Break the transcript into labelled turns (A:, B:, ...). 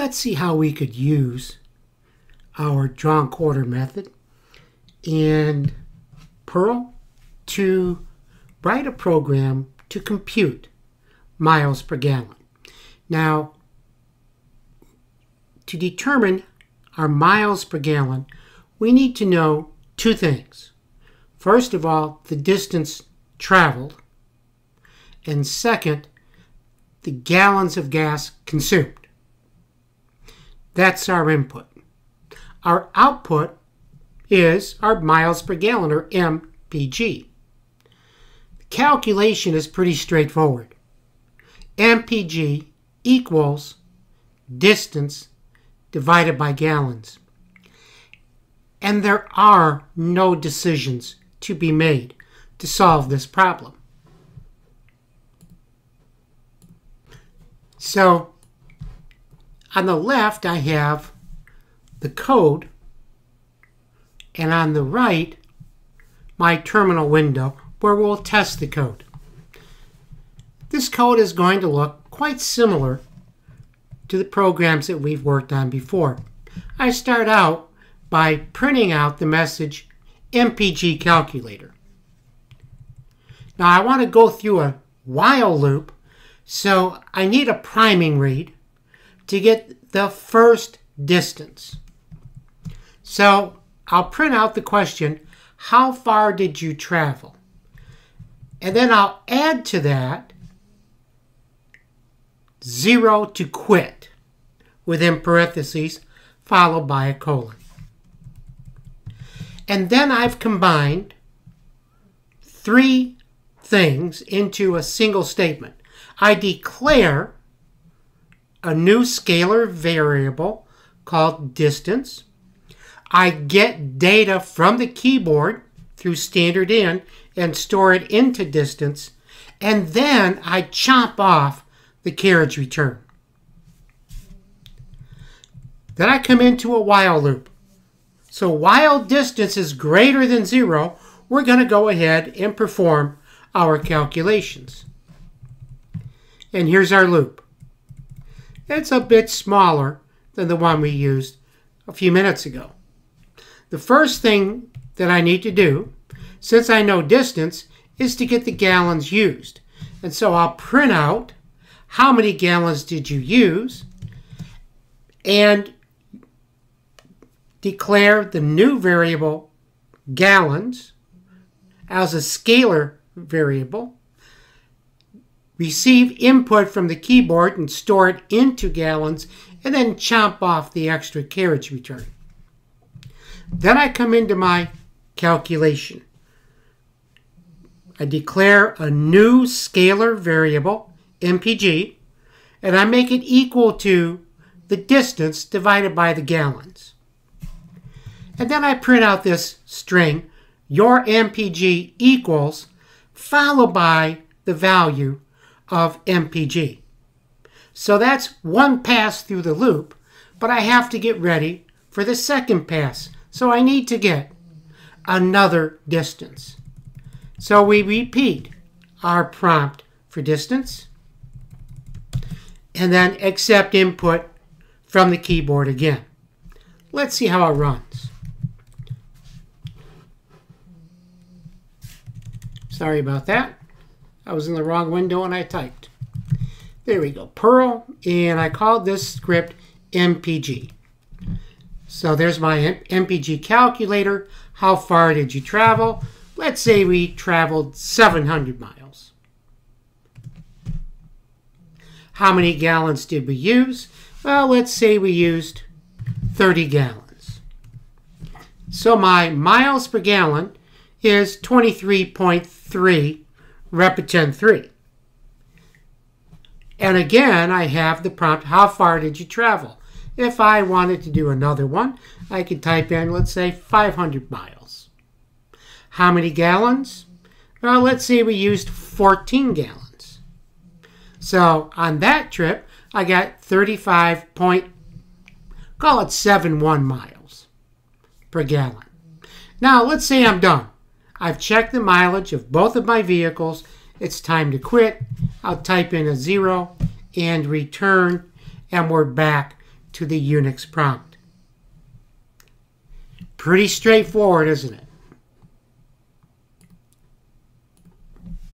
A: Let's see how we could use our drawn quarter method in Perl to write a program to compute miles per gallon. Now, to determine our miles per gallon, we need to know two things. First of all, the distance traveled, and second, the gallons of gas consumed. That's our input. Our output is our miles per gallon, or MPG. The calculation is pretty straightforward. MPG equals distance divided by gallons. And there are no decisions to be made to solve this problem. So on the left, I have the code, and on the right, my terminal window where we'll test the code. This code is going to look quite similar to the programs that we've worked on before. I start out by printing out the message MPG calculator. Now I want to go through a while loop, so I need a priming read to get the first distance. So I'll print out the question, how far did you travel? And then I'll add to that zero to quit within parentheses followed by a colon. And then I've combined three things into a single statement. I declare a new scalar variable called distance. I get data from the keyboard through standard in and store it into distance. And then I chop off the carriage return. Then I come into a while loop. So while distance is greater than zero, we're going to go ahead and perform our calculations. And here's our loop. It's a bit smaller than the one we used a few minutes ago. The first thing that I need to do, since I know distance, is to get the gallons used. And so I'll print out how many gallons did you use and declare the new variable gallons as a scalar variable receive input from the keyboard and store it into gallons, and then chop off the extra carriage return. Then I come into my calculation. I declare a new scalar variable, MPG, and I make it equal to the distance divided by the gallons. And then I print out this string, your MPG equals, followed by the value of MPG. So that's one pass through the loop, but I have to get ready for the second pass. So I need to get another distance. So we repeat our prompt for distance and then accept input from the keyboard again. Let's see how it runs. Sorry about that. I was in the wrong window and I typed. There we go, Perl, and I called this script MPG. So there's my MPG calculator. How far did you travel? Let's say we traveled 700 miles. How many gallons did we use? Well, let's say we used 30 gallons. So my miles per gallon is 23.3 Repetent 3. And again, I have the prompt, how far did you travel? If I wanted to do another one, I could type in, let's say, 500 miles. How many gallons? Well, let's say we used 14 gallons. So on that trip, I got 35 point, call it 71 miles per gallon. Now, let's say I'm done. I've checked the mileage of both of my vehicles. It's time to quit. I'll type in a zero and return, and we're back to the Unix prompt. Pretty straightforward, isn't it?